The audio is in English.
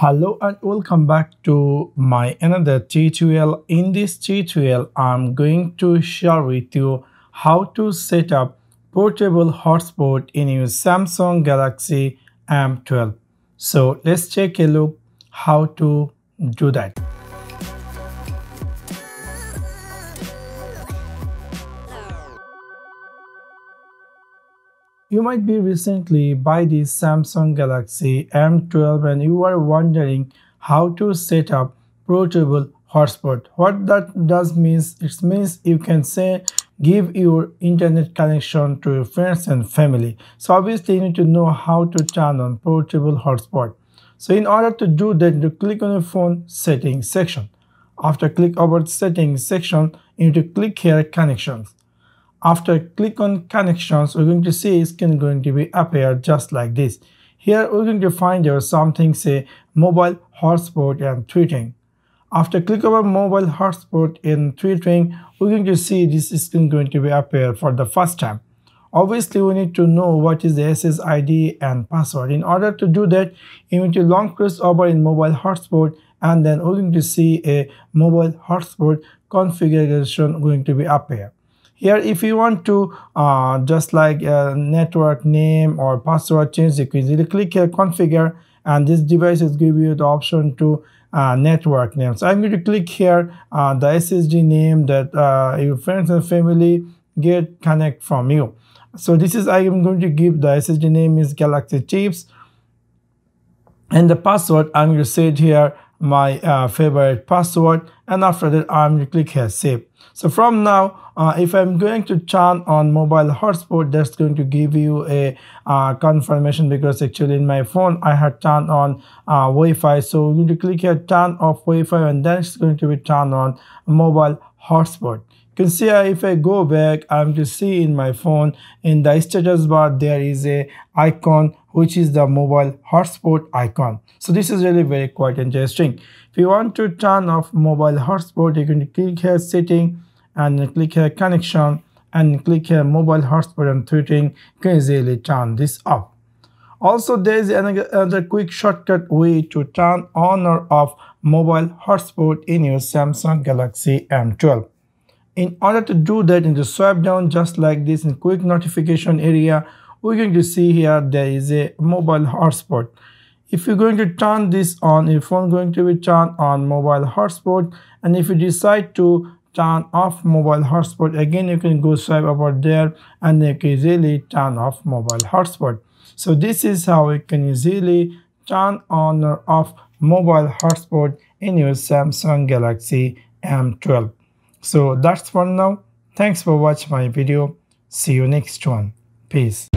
Hello and welcome back to my another tutorial. In this tutorial, I'm going to share with you how to set up portable hotspot in your Samsung Galaxy M12. So let's take a look how to do that. You might be recently buy the Samsung Galaxy M12 and you are wondering how to set up portable hotspot. What that does means it means you can say give your internet connection to your friends and family. So obviously you need to know how to turn on portable hotspot. So in order to do that, you click on your phone settings section. After click over settings section, you need to click here connections. After click on connections, we're going to see it's going to be appear just like this. Here we're going to find there something say mobile hotspot and tethering. After click over mobile hotspot in tethering, we're going to see this is going to be appear for the first time. Obviously, we need to know what is the SSID and password. In order to do that, you need to long press over in mobile hotspot and then we're going to see a mobile hotspot configuration going to be appear here if you want to uh, just like a network name or password change you can easily click here configure and this device is give you the option to uh, network name so i'm going to click here uh, the ssd name that uh, your friends and family get connect from you. So this is i am going to give the ssd name is galaxy chips. And the password i'm going to set here my uh, favorite password and after that I'm going to click here save. So from now uh, if I'm going to turn on mobile hotspot that's going to give you a uh, confirmation because actually in my phone I had turned on uh, Wi-Fi so you're going to click here turn off Wi-Fi and then it's going to be turned on mobile hotspot You can see uh, if I go back, I'm to see in my phone in the status bar there is a icon which is the mobile hotspot icon. So this is really very quite interesting. If you want to turn off mobile hotspot, you can click here setting and click here connection and click here mobile hotspot and tethering. You can easily turn this off. Also, there is another, quick shortcut way to turn on or off mobile hotspot in your Samsung Galaxy M12. In order to do that, in the swipe down just like this in quick notification area, we're going to see here there is a mobile hotspot. If you're going to turn this on, your phone going to be turned on mobile hotspot and if you decide to turn off mobile hotspot again you can go swipe over there and you can easily turn off mobile hotspot so this is how you can easily turn on or off mobile hotspot in your samsung galaxy m12 so that's for now. Thanks for watching my video. See you next one. Peace.